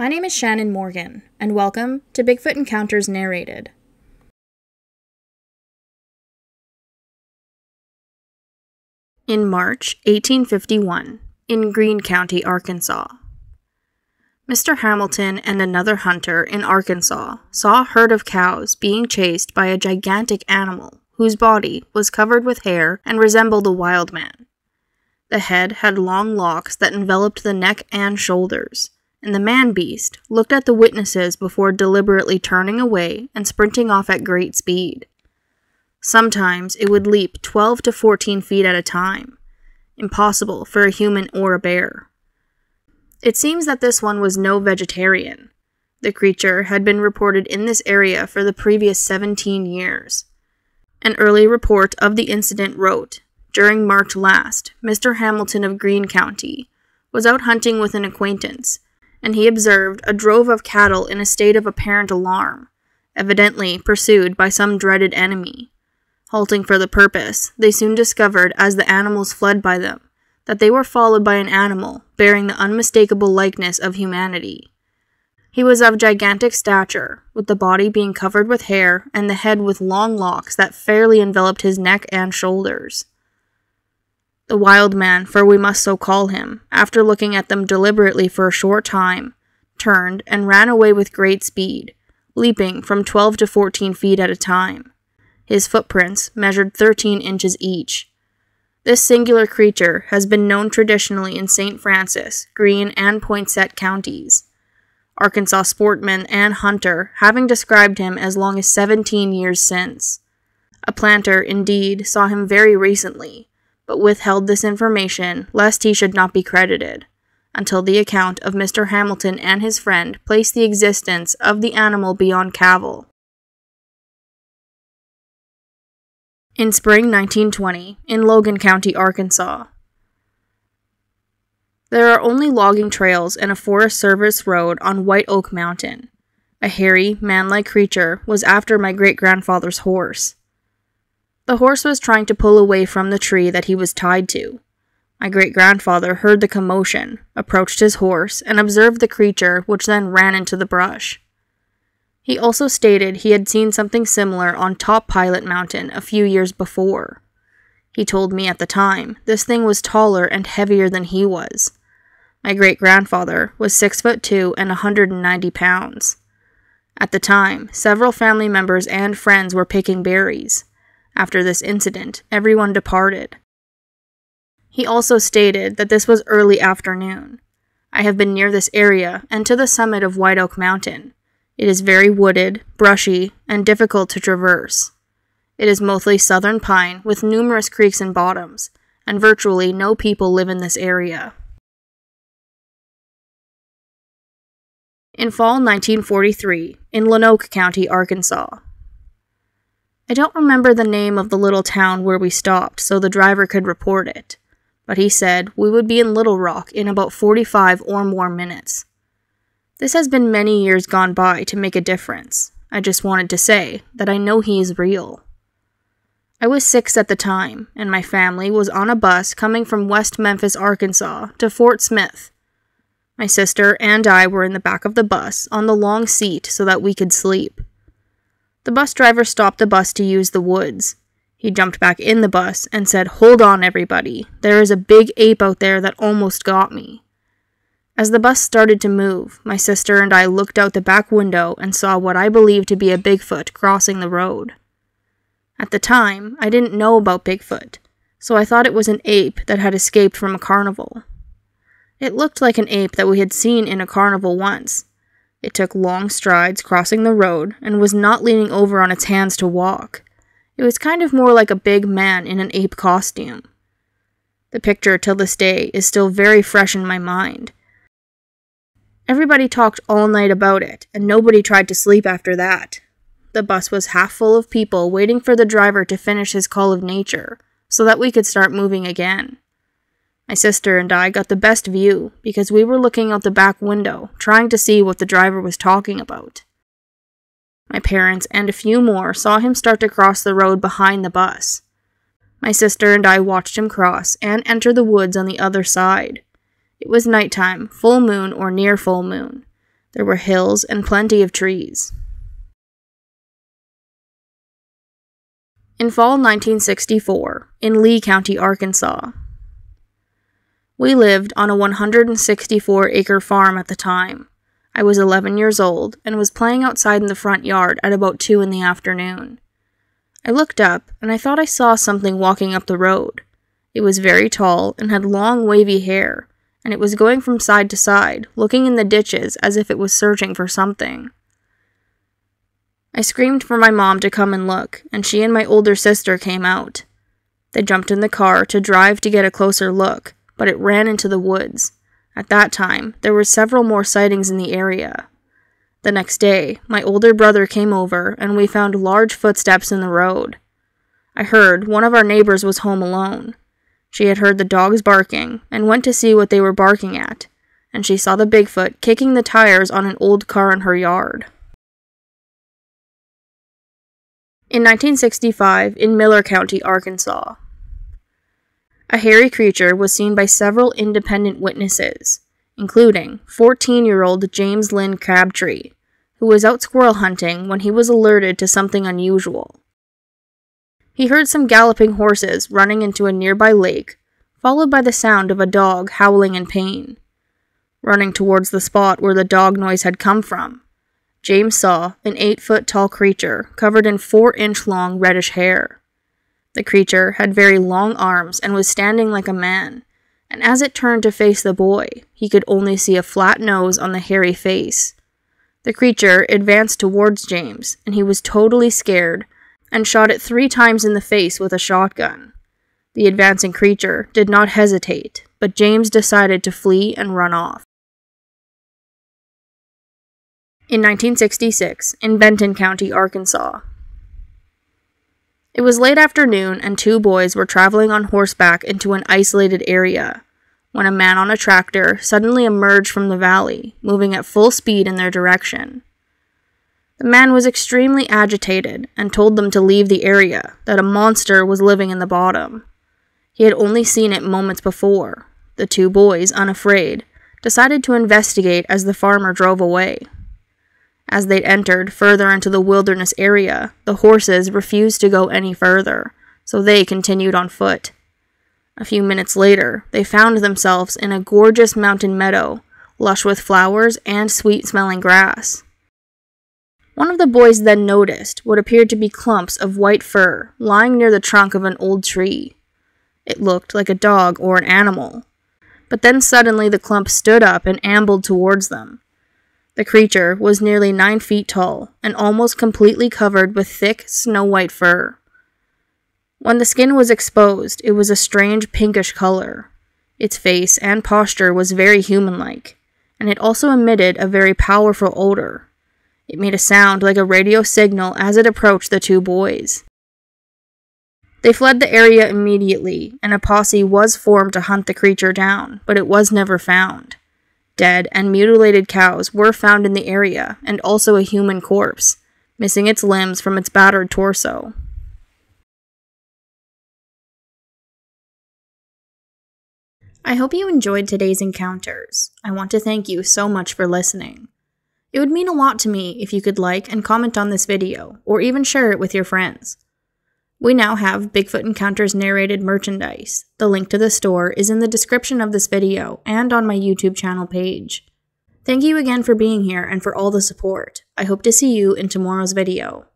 My name is Shannon Morgan, and welcome to Bigfoot Encounters Narrated. In March 1851, in Greene County, Arkansas, Mr. Hamilton and another hunter in Arkansas saw a herd of cows being chased by a gigantic animal whose body was covered with hair and resembled a wild man. The head had long locks that enveloped the neck and shoulders, and the man beast looked at the witnesses before deliberately turning away and sprinting off at great speed. Sometimes it would leap 12 to 14 feet at a time, impossible for a human or a bear. It seems that this one was no vegetarian. The creature had been reported in this area for the previous 17 years. An early report of the incident wrote During March last, Mr. Hamilton of Greene County was out hunting with an acquaintance, and he observed a drove of cattle in a state of apparent alarm, evidently pursued by some dreaded enemy. Halting for the purpose, they soon discovered, as the animals fled by them, that they were followed by an animal bearing the unmistakable likeness of humanity. He was of gigantic stature, with the body being covered with hair and the head with long locks that fairly enveloped his neck and shoulders. The wild man, for we must so call him, after looking at them deliberately for a short time, turned and ran away with great speed, leaping from 12 to 14 feet at a time. His footprints measured 13 inches each. This singular creature has been known traditionally in St. Francis, Greene, and Poinsett counties. Arkansas sportsman and hunter having described him as long as 17 years since. A planter, indeed, saw him very recently, but withheld this information lest he should not be credited, until the account of Mr. Hamilton and his friend placed the existence of the animal beyond cavil. In spring 1920, in Logan County, Arkansas, there are only logging trails and a Forest Service road on White Oak Mountain. A hairy, man like creature was after my great grandfather's horse. The horse was trying to pull away from the tree that he was tied to. My great grandfather heard the commotion, approached his horse, and observed the creature, which then ran into the brush. He also stated he had seen something similar on Top Pilot Mountain a few years before. He told me at the time this thing was taller and heavier than he was. My great grandfather was six foot two and a 190 pounds. At the time, several family members and friends were picking berries. After this incident, everyone departed. He also stated that this was early afternoon. I have been near this area and to the summit of White Oak Mountain. It is very wooded, brushy, and difficult to traverse. It is mostly southern pine with numerous creeks and bottoms, and virtually no people live in this area. In fall 1943, in Lonoke County, Arkansas, I don't remember the name of the little town where we stopped so the driver could report it, but he said we would be in Little Rock in about 45 or more minutes. This has been many years gone by to make a difference. I just wanted to say that I know he is real. I was six at the time, and my family was on a bus coming from West Memphis, Arkansas to Fort Smith. My sister and I were in the back of the bus on the long seat so that we could sleep. The bus driver stopped the bus to use the woods. He jumped back in the bus and said, Hold on, everybody. There is a big ape out there that almost got me. As the bus started to move, my sister and I looked out the back window and saw what I believed to be a Bigfoot crossing the road. At the time, I didn't know about Bigfoot, so I thought it was an ape that had escaped from a carnival. It looked like an ape that we had seen in a carnival once, it took long strides crossing the road and was not leaning over on its hands to walk. It was kind of more like a big man in an ape costume. The picture till this day is still very fresh in my mind. Everybody talked all night about it, and nobody tried to sleep after that. The bus was half full of people waiting for the driver to finish his call of nature, so that we could start moving again. My sister and I got the best view because we were looking out the back window, trying to see what the driver was talking about. My parents and a few more saw him start to cross the road behind the bus. My sister and I watched him cross and enter the woods on the other side. It was nighttime, full moon or near full moon, There were hills and plenty of trees. In fall 1964, in Lee County, Arkansas, we lived on a 164 acre farm at the time. I was 11 years old and was playing outside in the front yard at about 2 in the afternoon. I looked up and I thought I saw something walking up the road. It was very tall and had long wavy hair, and it was going from side to side, looking in the ditches as if it was searching for something. I screamed for my mom to come and look, and she and my older sister came out. They jumped in the car to drive to get a closer look, but it ran into the woods. At that time, there were several more sightings in the area. The next day, my older brother came over and we found large footsteps in the road. I heard one of our neighbors was home alone. She had heard the dogs barking and went to see what they were barking at, and she saw the Bigfoot kicking the tires on an old car in her yard. In 1965, in Miller County, Arkansas, a hairy creature was seen by several independent witnesses, including 14 year old James Lynn Crabtree, who was out squirrel hunting when he was alerted to something unusual. He heard some galloping horses running into a nearby lake, followed by the sound of a dog howling in pain. Running towards the spot where the dog noise had come from, James saw an eight foot tall creature covered in four inch long reddish hair. The creature had very long arms and was standing like a man, and as it turned to face the boy, he could only see a flat nose on the hairy face. The creature advanced towards James, and he was totally scared and shot it three times in the face with a shotgun. The advancing creature did not hesitate, but James decided to flee and run off. In 1966, in Benton County, Arkansas, it was late afternoon, and two boys were traveling on horseback into an isolated area when a man on a tractor suddenly emerged from the valley, moving at full speed in their direction. The man was extremely agitated and told them to leave the area, that a monster was living in the bottom. He had only seen it moments before. The two boys, unafraid, decided to investigate as the farmer drove away. As they entered further into the wilderness area, the horses refused to go any further, so they continued on foot. A few minutes later, they found themselves in a gorgeous mountain meadow, lush with flowers and sweet smelling grass. One of the boys then noticed what appeared to be clumps of white fur lying near the trunk of an old tree. It looked like a dog or an animal. But then suddenly the clump stood up and ambled towards them. The creature was nearly nine feet tall and almost completely covered with thick, snow white fur. When the skin was exposed, it was a strange pinkish color. Its face and posture was very human like, and it also emitted a very powerful odor. It made a sound like a radio signal as it approached the two boys. They fled the area immediately, and a posse was formed to hunt the creature down, but it was never found. Dead and mutilated cows were found in the area, and also a human corpse, missing its limbs from its battered torso. I hope you enjoyed today's encounters. I want to thank you so much for listening. It would mean a lot to me if you could like and comment on this video, or even share it with your friends. We now have Bigfoot Encounters narrated merchandise. The link to the store is in the description of this video and on my YouTube channel page. Thank you again for being here and for all the support. I hope to see you in tomorrow's video.